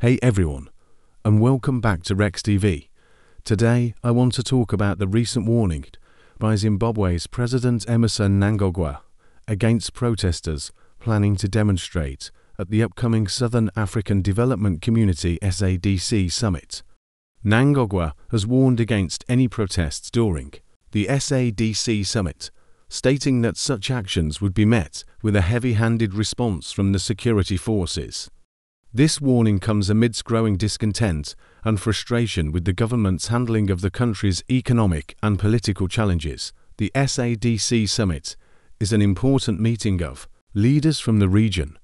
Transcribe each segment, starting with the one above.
Hey everyone, and welcome back to Rex TV. Today I want to talk about the recent warning by Zimbabwe's President Emmerson Mnangagwa against protesters planning to demonstrate at the upcoming Southern African Development Community SADC summit. Mnangagwa has warned against any protests during the SADC summit, stating that such actions would be met with a heavy-handed response from the security forces. This warning comes amidst growing discontent and frustration with the government's handling of the country's economic and political challenges. The SADC summit is an important meeting of leaders from the region,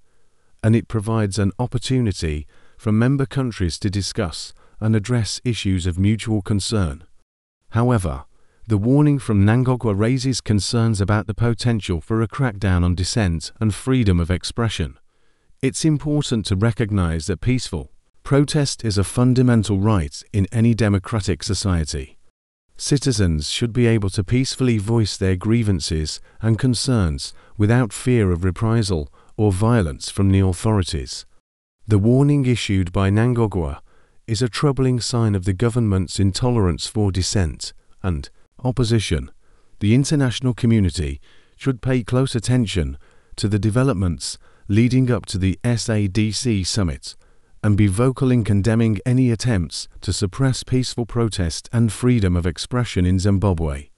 and it provides an opportunity for member countries to discuss and address issues of mutual concern. However, the warning from Mnangagwa raises concerns about the potential for a crackdown on dissent and freedom of expression. It's important to recognize that peaceful protest is a fundamental right in any democratic society. Citizens should be able to peacefully voice their grievances and concerns without fear of reprisal or violence from the authorities. The warning issued by Mnangagwa is a troubling sign of the government's intolerance for dissent and opposition. The international community should pay close attention to the developments leading up to the SADC summit and be vocal in condemning any attempts to suppress peaceful protest and freedom of expression in Zimbabwe.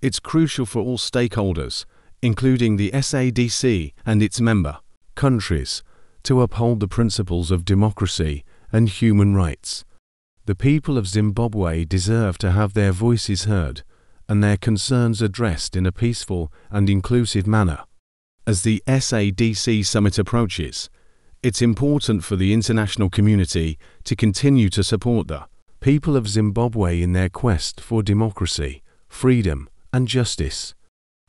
It's crucial for all stakeholders, including the SADC and its member countries, to uphold the principles of democracy and human rights. The people of Zimbabwe deserve to have their voices heard and their concerns addressed in a peaceful and inclusive manner. As the SADC summit approaches, it's important for the international community to continue to support the people of Zimbabwe in their quest for democracy, freedom, and justice.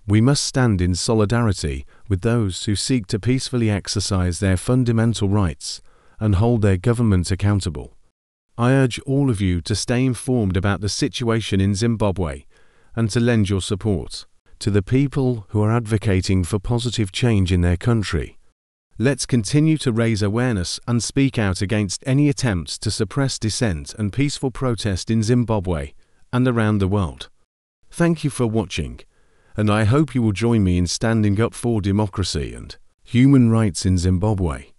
We must stand in solidarity with those who seek to peacefully exercise their fundamental rights and hold their government accountable. I urge all of you to stay informed about the situation in Zimbabwe and to lend your support to the people who are advocating for positive change in their country. Let's continue to raise awareness and speak out against any attempts to suppress dissent and peaceful protest in Zimbabwe and around the world. Thank you for watching, and I hope you will join me in standing up for democracy and human rights in Zimbabwe.